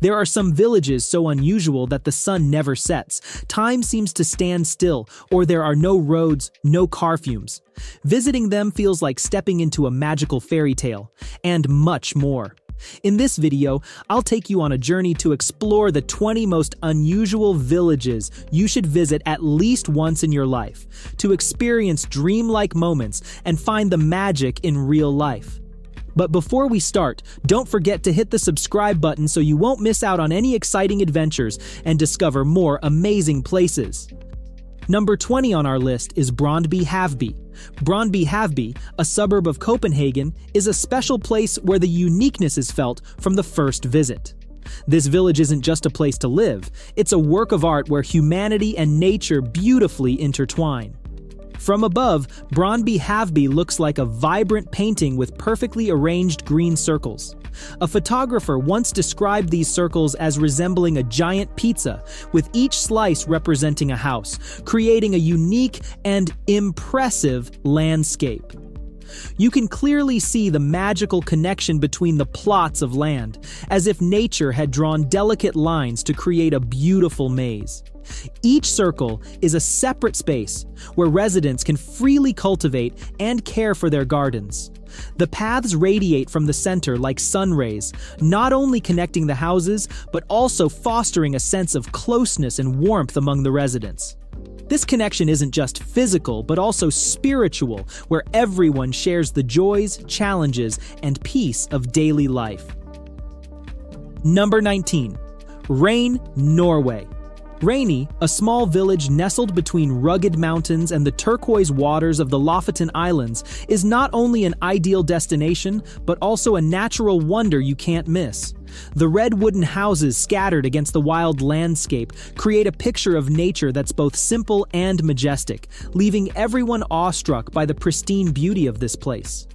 There are some villages so unusual that the sun never sets, time seems to stand still, or there are no roads, no car fumes. Visiting them feels like stepping into a magical fairy tale, and much more. In this video, I'll take you on a journey to explore the 20 most unusual villages you should visit at least once in your life, to experience dreamlike moments and find the magic in real life. But before we start, don't forget to hit the subscribe button so you won't miss out on any exciting adventures and discover more amazing places. Number 20 on our list is Brøndby Havby. Brøndby Havby, a suburb of Copenhagen, is a special place where the uniqueness is felt from the first visit. This village isn't just a place to live, it's a work of art where humanity and nature beautifully intertwine. From above, Brøndby Havby looks like a vibrant painting with perfectly arranged green circles. A photographer once described these circles as resembling a giant pizza, with each slice representing a house, creating a unique and impressive landscape. You can clearly see the magical connection between the plots of land, as if nature had drawn delicate lines to create a beautiful maze. Each circle is a separate space where residents can freely cultivate and care for their gardens. The paths radiate from the center like sun rays, not only connecting the houses, but also fostering a sense of closeness and warmth among the residents. This connection isn't just physical, but also spiritual, where everyone shares the joys, challenges, and peace of daily life. Number 19. Reine, Norway. Reine, a small village nestled between rugged mountains and the turquoise waters of the Lofoten Islands, is not only an ideal destination, but also a natural wonder you can't miss. The red wooden houses scattered against the wild landscape create a picture of nature that's both simple and majestic, leaving everyone awestruck by the pristine beauty of this place.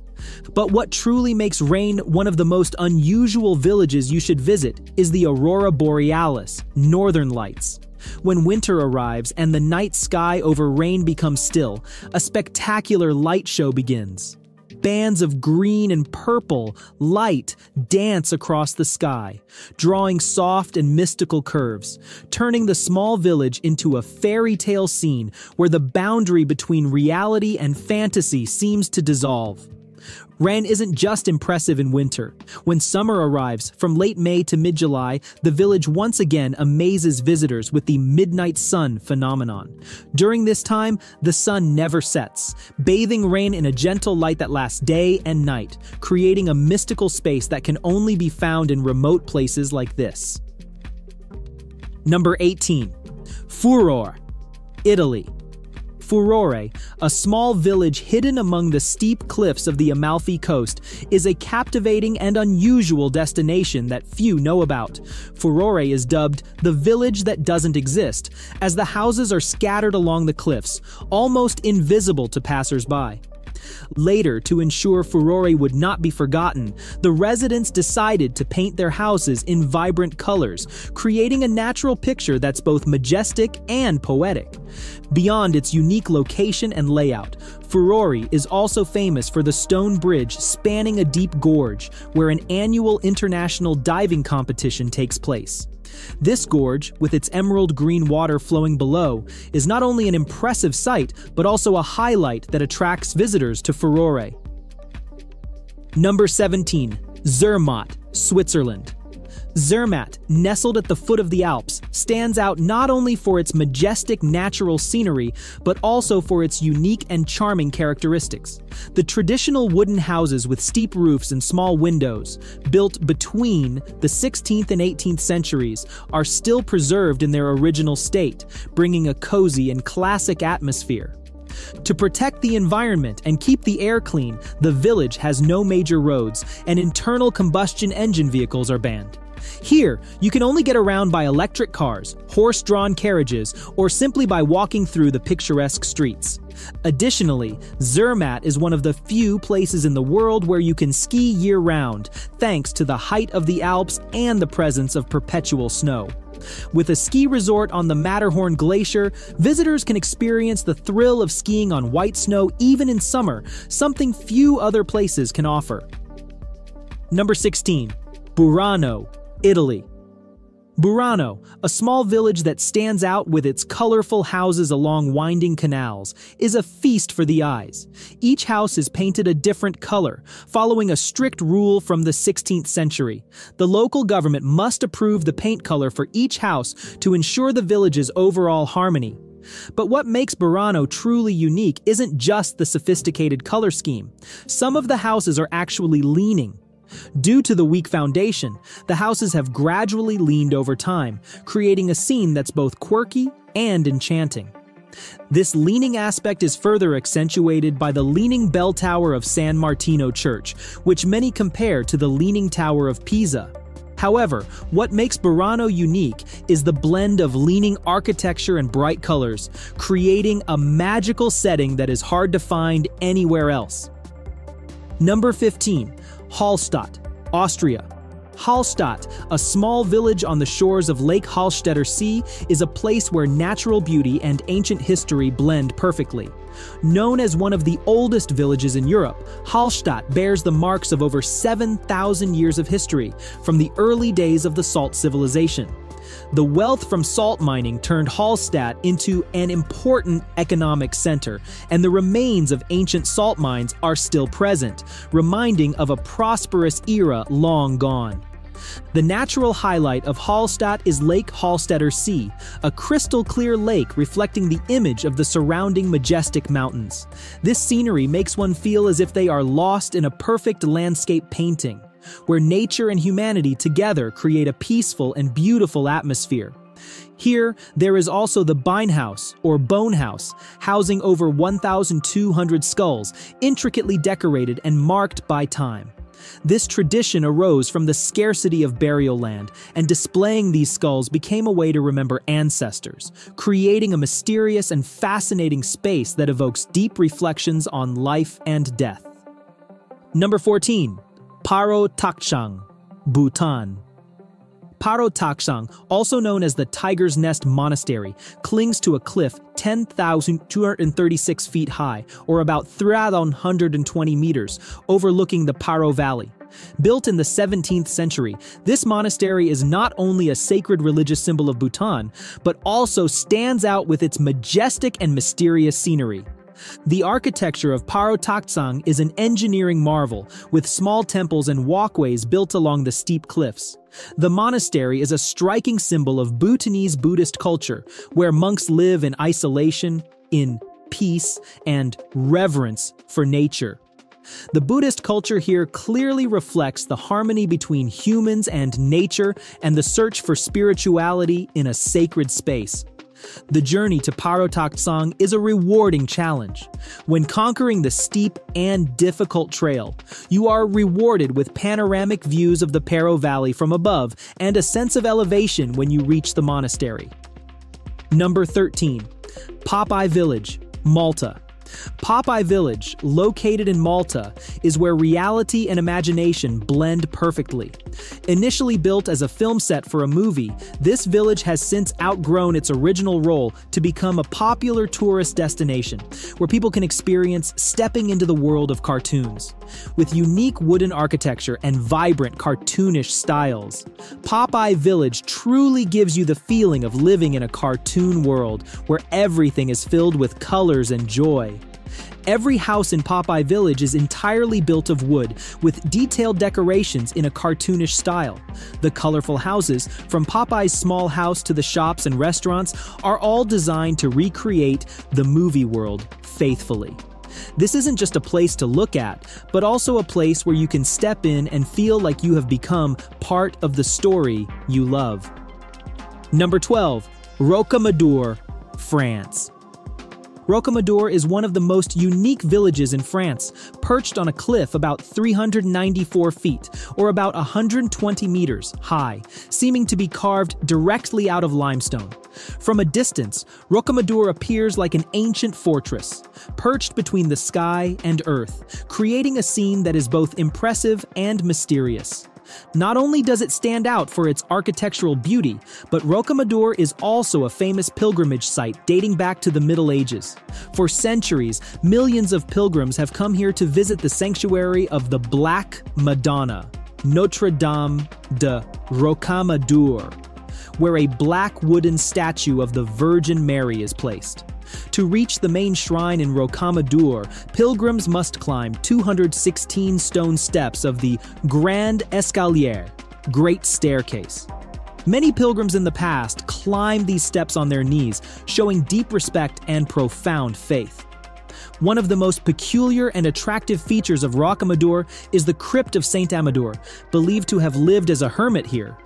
But what truly makes Reine one of the most unusual villages you should visit is the Aurora Borealis, Northern Lights. When winter arrives and the night sky over Reine becomes still, a spectacular light show begins. Bands of green and purple light dance across the sky, drawing soft and mystical curves, turning the small village into a fairy tale scene where the boundary between reality and fantasy seems to dissolve. Reine isn't just impressive in winter. When summer arrives, from late May to mid July, the village once again amazes visitors with the midnight sun phenomenon. During this time, the sun never sets, bathing Reine in a gentle light that lasts day and night, creating a mystical space that can only be found in remote places like this. Number 18. Furore, Italy. Furore, a small village hidden among the steep cliffs of the Amalfi coast, is a captivating and unusual destination that few know about. Furore is dubbed the village that doesn't exist, as the houses are scattered along the cliffs, almost invisible to passersby. Later, to ensure Furore would not be forgotten, the residents decided to paint their houses in vibrant colors, creating a natural picture that's both majestic and poetic. Beyond its unique location and layout, Furore is also famous for the stone bridge spanning a deep gorge, where an annual international diving competition takes place. This gorge, with its emerald green water flowing below, is not only an impressive sight, but also a highlight that attracts visitors to Furore. Number 17. Zermatt, Switzerland. Zermatt, nestled at the foot of the Alps, stands out not only for its majestic natural scenery, but also for its unique and charming characteristics. The traditional wooden houses with steep roofs and small windows, built between the 16th and 18th centuries, are still preserved in their original state, bringing a cozy and classic atmosphere. To protect the environment and keep the air clean, the village has no major roads, and internal combustion engine vehicles are banned. Here, you can only get around by electric cars, horse drawn carriages, or simply by walking through the picturesque streets. Additionally, Zermatt is one of the few places in the world where you can ski year round, thanks to the height of the Alps and the presence of perpetual snow. With a ski resort on the Matterhorn Glacier, visitors can experience the thrill of skiing on white snow even in summer, something few other places can offer. Number 16. Burano, Italy. Burano, a small village that stands out with its colorful houses along winding canals, is a feast for the eyes. Each house is painted a different color, following a strict rule from the 16th century. The local government must approve the paint color for each house to ensure the village's overall harmony. But what makes Burano truly unique isn't just the sophisticated color scheme. Some of the houses are actually leaning, Due to the weak foundation, the houses have gradually leaned over time, creating a scene that's both quirky and enchanting. This leaning aspect is further accentuated by the Leaning Bell Tower of San Martino Church, which many compare to the Leaning Tower of Pisa. However, what makes Burano unique is the blend of leaning architecture and bright colors, creating a magical setting that is hard to find anywhere else. Number 15. Hallstatt, Austria. Hallstatt, a small village on the shores of Lake Hallstätter See, is a place where natural beauty and ancient history blend perfectly. Known as one of the oldest villages in Europe, Hallstatt bears the marks of over 7,000 years of history from the early days of the salt civilization. The wealth from salt mining turned Hallstatt into an important economic center, and the remains of ancient salt mines are still present, reminding of a prosperous era long gone. The natural highlight of Hallstatt is Lake Hallstätter See, a crystal clear lake reflecting the image of the surrounding majestic mountains. This scenery makes one feel as if they are lost in a perfect landscape painting where nature and humanity together create a peaceful and beautiful atmosphere. Here, there is also the Beinhaus, or Bone House, housing over 1,200 skulls, intricately decorated and marked by time. This tradition arose from the scarcity of burial land, and displaying these skulls became a way to remember ancestors, creating a mysterious and fascinating space that evokes deep reflections on life and death. Number 14. Paro Taktsang, Bhutan. Paro Taktsang, also known as the Tiger's Nest Monastery, clings to a cliff 10,236 feet high, or about 3,120 meters, overlooking the Paro Valley. Built in the 17th century, this monastery is not only a sacred religious symbol of Bhutan, but also stands out with its majestic and mysterious scenery. The architecture of Paro Taktsang is an engineering marvel, with small temples and walkways built along the steep cliffs. The monastery is a striking symbol of Bhutanese Buddhist culture, where monks live in isolation, in peace, and reverence for nature. The Buddhist culture here clearly reflects the harmony between humans and nature and the search for spirituality in a sacred space. The journey to Paro Taktsang is a rewarding challenge. When conquering the steep and difficult trail, you are rewarded with panoramic views of the Paro Valley from above and a sense of elevation when you reach the monastery. Number 13. Popeye Village, Malta. Popeye Village, located in Malta, is where reality and imagination blend perfectly. Initially built as a film set for a movie, this village has since outgrown its original role to become a popular tourist destination, where people can experience stepping into the world of cartoons. With unique wooden architecture and vibrant cartoonish styles, Popeye Village truly gives you the feeling of living in a cartoon world where everything is filled with colors and joy. Every house in Popeye Village is entirely built of wood, with detailed decorations in a cartoonish style. The colorful houses, from Popeye's small house to the shops and restaurants, are all designed to recreate the movie world faithfully. This isn't just a place to look at, but also a place where you can step in and feel like you have become part of the story you love. Number 12, Rocamadour, France. Rocamadour is one of the most unique villages in France, perched on a cliff about 394 feet, or about 120 meters, high, seeming to be carved directly out of limestone. From a distance, Rocamadour appears like an ancient fortress, perched between the sky and earth, creating a scene that is both impressive and mysterious. Not only does it stand out for its architectural beauty, but Rocamadour is also a famous pilgrimage site dating back to the Middle Ages. For centuries, millions of pilgrims have come here to visit the sanctuary of the Black Madonna, Notre Dame de Rocamadour, where a black wooden statue of the Virgin Mary is placed. To reach the main shrine in Rocamadour, pilgrims must climb 216 stone steps of the Grand Escalier, Great Staircase. Many pilgrims in the past climbed these steps on their knees, showing deep respect and profound faith. One of the most peculiar and attractive features of Rocamadour is the crypt of Saint Amadour, believed to have lived as a hermit here.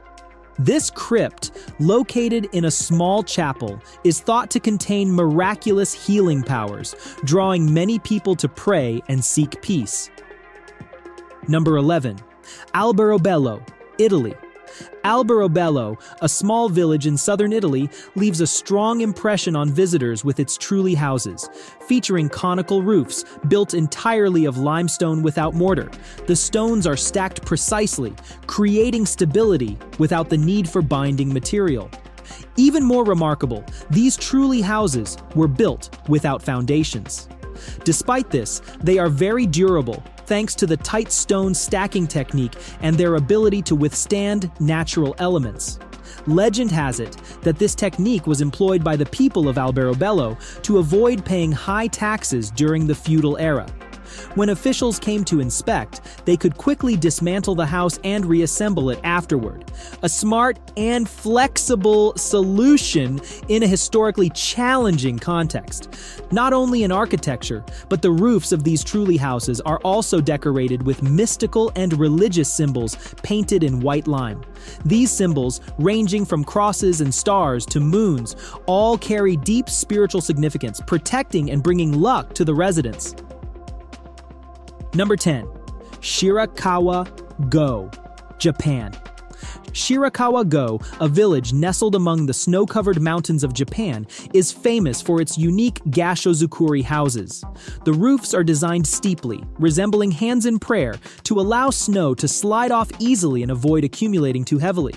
This crypt, located in a small chapel, is thought to contain miraculous healing powers, drawing many people to pray and seek peace. Number 11. Alberobello, Italy. Alberobello, a small village in southern Italy, leaves a strong impression on visitors with its trulli houses, featuring conical roofs built entirely of limestone without mortar. The stones are stacked precisely, creating stability without the need for binding material. Even more remarkable, these trulli houses were built without foundations. Despite this, they are very durable thanks to the tight stone stacking technique and their ability to withstand natural elements. Legend has it that this technique was employed by the people of Alberobello to avoid paying high taxes during the feudal era. When officials came to inspect, they could quickly dismantle the house and reassemble it afterward. A smart and flexible solution in a historically challenging context. Not only in architecture, but the roofs of these trulli houses are also decorated with mystical and religious symbols painted in white lime. These symbols, ranging from crosses and stars to moons, all carry deep spiritual significance, protecting and bringing luck to the residents. Number 10. Shirakawa-go, Japan. Shirakawa-go, a village nestled among the snow-covered mountains of Japan, is famous for its unique gasshozukuri houses. The roofs are designed steeply, resembling hands in prayer, to allow snow to slide off easily and avoid accumulating too heavily.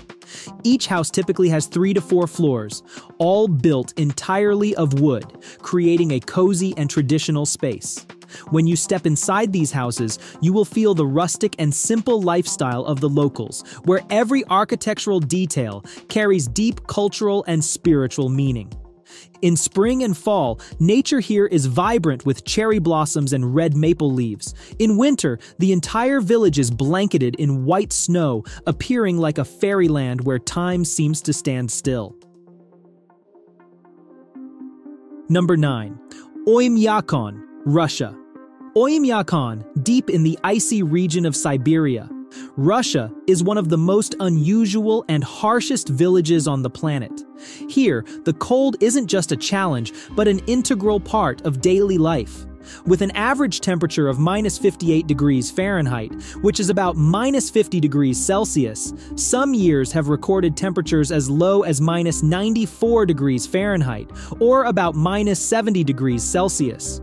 Each house typically has three to four floors, all built entirely of wood, creating a cozy and traditional space. When you step inside these houses, you will feel the rustic and simple lifestyle of the locals, where every architectural detail carries deep cultural and spiritual meaning. In spring and fall, nature here is vibrant with cherry blossoms and red maple leaves. In winter, the entire village is blanketed in white snow, appearing like a fairyland where time seems to stand still. Number 9. Oymyakon, Russia. Oymyakon, deep in the icy region of Siberia. Russia is one of the most unusual and harshest villages on the planet. Here, the cold isn't just a challenge, but an integral part of daily life. With an average temperature of minus 58 degrees Fahrenheit, which is about minus 50 degrees Celsius, some years have recorded temperatures as low as minus 94 degrees Fahrenheit, or about minus 70 degrees Celsius.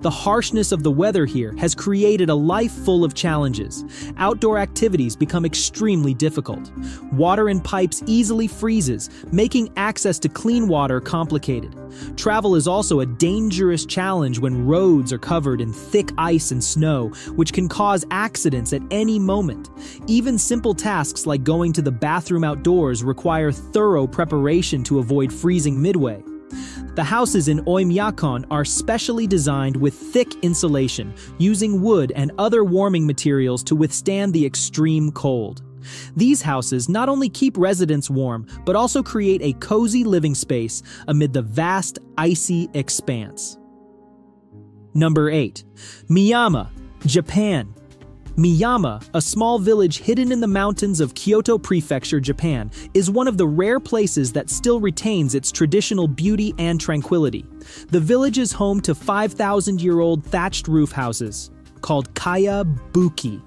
The harshness of the weather here has created a life full of challenges. Outdoor activities become extremely difficult. Water in pipes easily freezes, making access to clean water complicated. Travel is also a dangerous challenge when roads are covered in thick ice and snow, which can cause accidents at any moment. Even simple tasks like going to the bathroom outdoors require thorough preparation to avoid freezing midway. The houses in Oymyakon are specially designed with thick insulation, using wood and other warming materials to withstand the extreme cold. These houses not only keep residents warm, but also create a cozy living space amid the vast, icy expanse. Number 8. Miyama, Japan. Miyama, a small village hidden in the mountains of Kyoto Prefecture, Japan, is one of the rare places that still retains its traditional beauty and tranquility. The village is home to 5,000 year old thatched roof houses called Kaya Buki.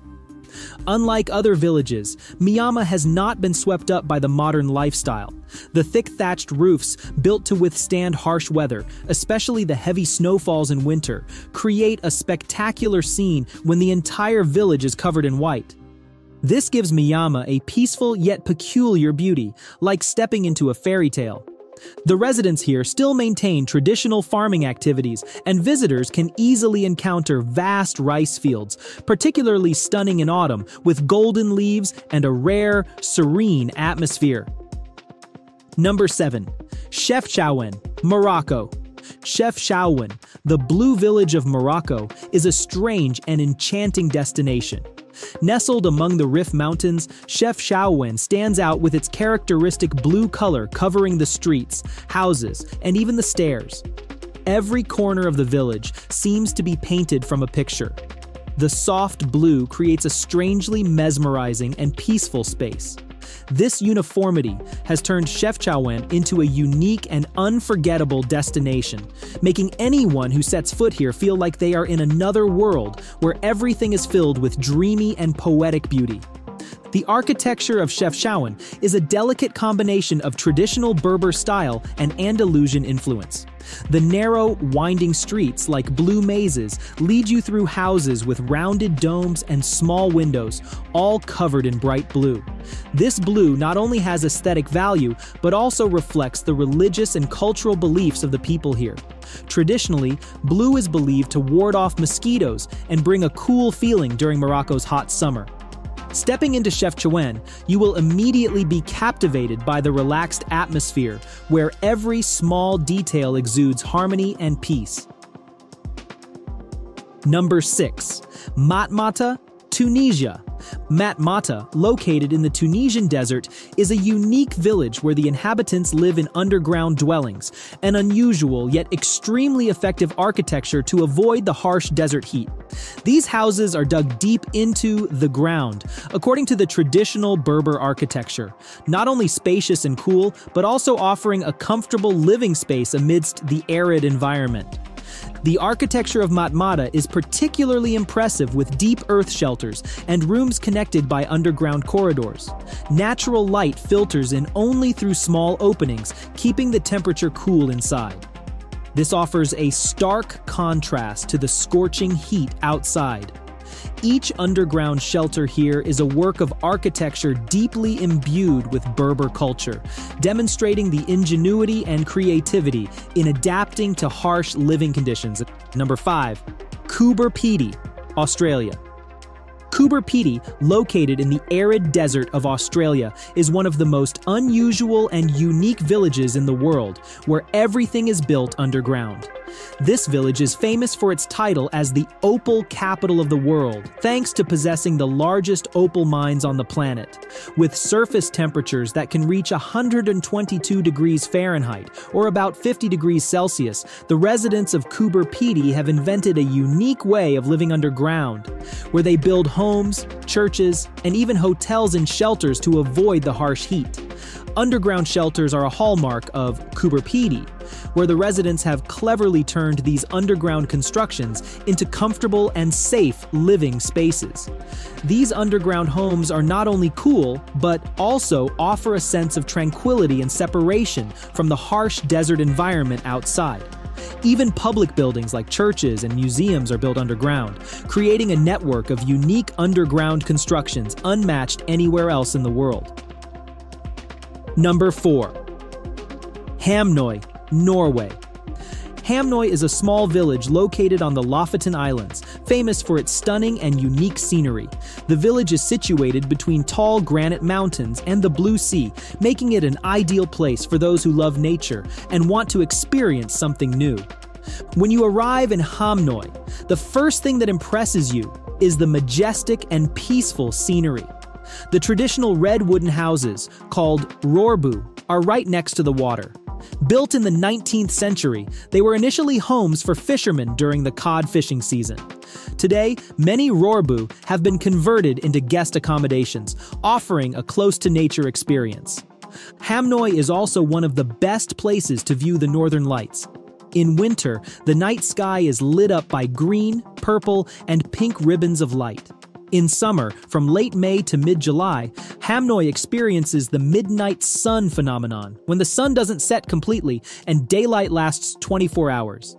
Unlike other villages, Miyama has not been swept up by the modern lifestyle. The thick thatched roofs, built to withstand harsh weather, especially the heavy snowfalls in winter, create a spectacular scene when the entire village is covered in white. This gives Miyama a peaceful yet peculiar beauty, like stepping into a fairy tale. The residents here still maintain traditional farming activities, and visitors can easily encounter vast rice fields, particularly stunning in autumn, with golden leaves and a rare, serene atmosphere. Number 7. Chef Chefchaouen, Morocco. Chefchaouen, the blue village of Morocco, is a strange and enchanting destination. Nestled among the Rif Mountains, Chef Chefchaouen stands out with its characteristic blue color covering the streets, houses, and even the stairs. Every corner of the village seems to be painted from a picture. The soft blue creates a strangely mesmerizing and peaceful space. This uniformity has turned Chef Chefchaouen into a unique and unforgettable destination, making anyone who sets foot here feel like they are in another world where everything is filled with dreamy and poetic beauty. The architecture of Chefchaouen is a delicate combination of traditional Berber style and Andalusian influence. The narrow, winding streets, like blue mazes, lead you through houses with rounded domes and small windows, all covered in bright blue. This blue not only has aesthetic value, but also reflects the religious and cultural beliefs of the people here. Traditionally, blue is believed to ward off mosquitoes and bring a cool feeling during Morocco's hot summer. Stepping into Chefchaouen, you will immediately be captivated by the relaxed atmosphere where every small detail exudes harmony and peace. Number 6. Matmata, Tunisia. Matmata, located in the Tunisian desert, is a unique village where the inhabitants live in underground dwellings, an unusual yet extremely effective architecture to avoid the harsh desert heat. These houses are dug deep into the ground, according to the traditional Berber architecture, not only spacious and cool, but also offering a comfortable living space amidst the arid environment. The architecture of Matmata is particularly impressive with deep earth shelters and rooms connected by underground corridors. Natural light filters in only through small openings, keeping the temperature cool inside. This offers a stark contrast to the scorching heat outside. Each underground shelter here is a work of architecture deeply imbued with Berber culture, demonstrating the ingenuity and creativity in adapting to harsh living conditions. Number 5. Coober Pedy, Australia. Coober Pedy, located in the arid desert of Australia, is one of the most unusual and unique villages in the world, where everything is built underground. This village is famous for its title as the opal capital of the world, thanks to possessing the largest opal mines on the planet. With surface temperatures that can reach 122 degrees Fahrenheit, or about 50 degrees Celsius, the residents of Coober Pedy have invented a unique way of living underground, where they build homes, churches, and even hotels and shelters to avoid the harsh heat. Underground shelters are a hallmark of Coober where the residents have cleverly turned these underground constructions into comfortable and safe living spaces. These underground homes are not only cool, but also offer a sense of tranquility and separation from the harsh desert environment outside. Even public buildings like churches and museums are built underground, creating a network of unique underground constructions unmatched anywhere else in the world. Number 4. Hamnøy, Norway. Hamnøy is a small village located on the Lofoten Islands, famous for its stunning and unique scenery. The village is situated between tall granite mountains and the blue sea, making it an ideal place for those who love nature and want to experience something new. When you arrive in Hamnøy, the first thing that impresses you is the majestic and peaceful scenery. The traditional red wooden houses, called rorbu, are right next to the water. Built in the 19th century, they were initially homes for fishermen during the cod fishing season. Today, many rorbu have been converted into guest accommodations, offering a close to nature experience. Hamnøy is also one of the best places to view the northern lights. In winter, the night sky is lit up by green, purple, and pink ribbons of light. In summer, from late May to mid July, Hamnøy experiences the midnight sun phenomenon, when the sun doesn't set completely and daylight lasts 24 hours.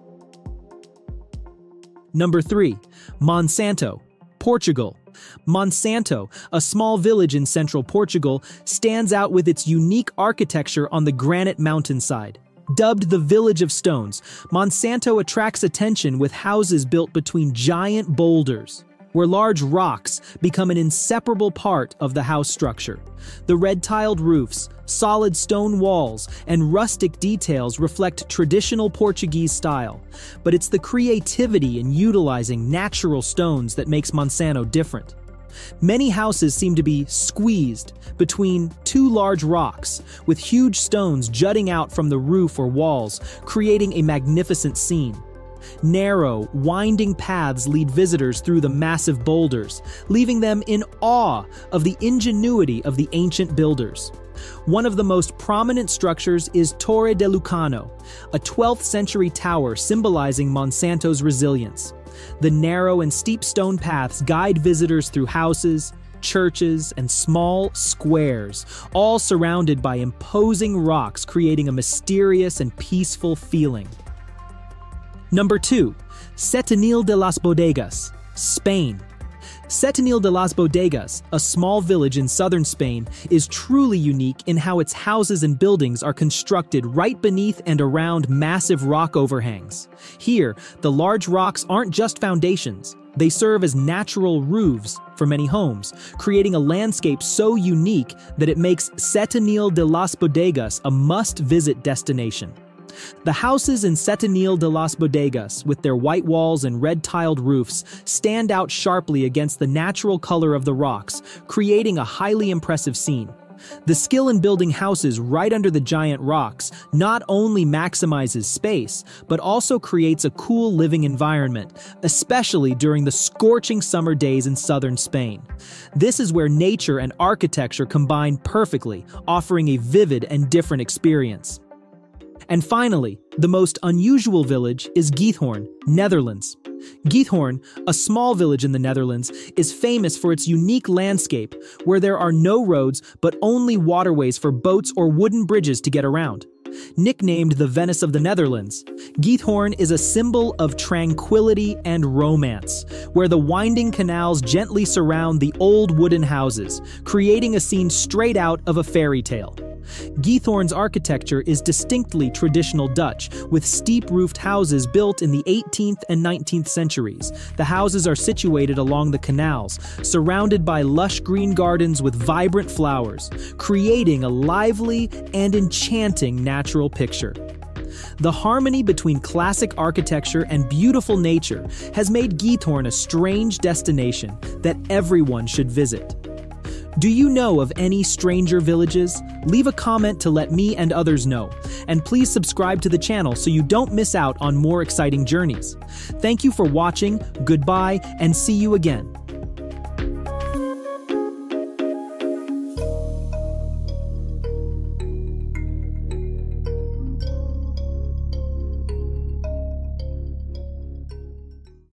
Number 3. Monsanto, Portugal. Monsanto, a small village in central Portugal, stands out with its unique architecture on the granite mountainside. Dubbed the Village of Stones, Monsanto attracts attention with houses built between giant boulders. Where large rocks become an inseparable part of the house structure. The red-tiled roofs, solid stone walls, and rustic details reflect traditional Portuguese style, but it's the creativity in utilizing natural stones that makes Monsanto different. Many houses seem to be squeezed between two large rocks, with huge stones jutting out from the roof or walls, creating a magnificent scene. Narrow, winding paths lead visitors through the massive boulders, leaving them in awe of the ingenuity of the ancient builders. One of the most prominent structures is Torre de Lucano, a 12th century tower symbolizing Monsanto's resilience. The narrow and steep stone paths guide visitors through houses, churches, and small squares, all surrounded by imposing rocks creating a mysterious and peaceful feeling. Number 2. Setenil de las Bodegas, Spain. Setenil de las Bodegas, a small village in southern Spain, is truly unique in how its houses and buildings are constructed right beneath and around massive rock overhangs. Here, the large rocks aren't just foundations. They serve as natural roofs for many homes, creating a landscape so unique that it makes Setenil de las Bodegas a must-visit destination. The houses in Setenil de las Bodegas, with their white walls and red tiled roofs, stand out sharply against the natural color of the rocks, creating a highly impressive scene. The skill in building houses right under the giant rocks not only maximizes space, but also creates a cool living environment, especially during the scorching summer days in southern Spain. This is where nature and architecture combine perfectly, offering a vivid and different experience. And finally, the most unusual village is Giethoorn, Netherlands. Giethoorn, a small village in the Netherlands, is famous for its unique landscape where there are no roads but only waterways for boats or wooden bridges to get around. Nicknamed the Venice of the Netherlands, Giethoorn is a symbol of tranquility and romance, where the winding canals gently surround the old wooden houses, creating a scene straight out of a fairy tale. Giethoorn's architecture is distinctly traditional Dutch, with steep-roofed houses built in the 18th and 19th centuries. The houses are situated along the canals, surrounded by lush green gardens with vibrant flowers, creating a lively and enchanting natural picture. The harmony between classic architecture and beautiful nature has made Giethoorn a strange destination that everyone should visit. Do you know of any stranger villages? Leave a comment to let me and others know. And please subscribe to the channel so you don't miss out on more exciting journeys. Thank you for watching, goodbye, and see you again.